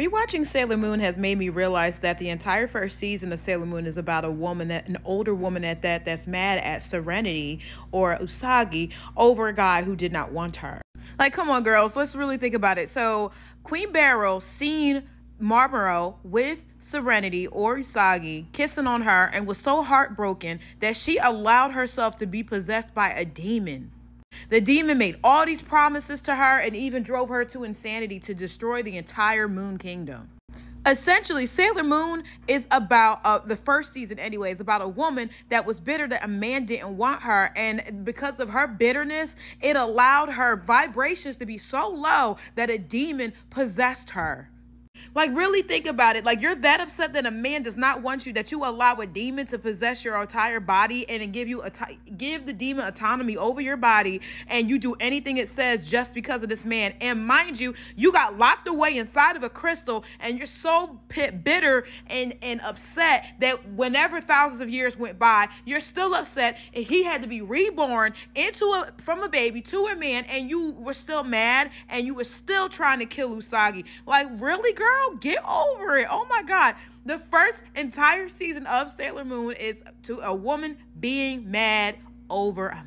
Rewatching Sailor Moon has made me realize that the entire first season of Sailor Moon is about a woman that an older woman at that that's mad at Serenity or Usagi over a guy who did not want her. Like, come on, girls, let's really think about it. So, Queen Beryl seen Mamoru with Serenity or Usagi kissing on her and was so heartbroken that she allowed herself to be possessed by a demon. The demon made all these promises to her and even drove her to insanity to destroy the entire Moon Kingdom. Essentially, Sailor Moon is about uh, the first season, anyway, is about a woman that was bitter that a man didn't want her. And because of her bitterness, it allowed her vibrations to be so low that a demon possessed her. Like, really think about it. Like, you're that upset that a man does not want you that you allow a demon to possess your entire body and give you a give the demon autonomy over your body, and you do anything it says just because of this man. And mind you, you got locked away inside of a crystal, and you're so pit bitter and and upset that whenever thousands of years went by, you're still upset. And he had to be reborn into a from a baby to a man, and you were still mad, and you were still trying to kill Usagi. Like, really, girl? Girl, get over it. Oh my God. The first entire season of Sailor Moon is to a woman being mad over a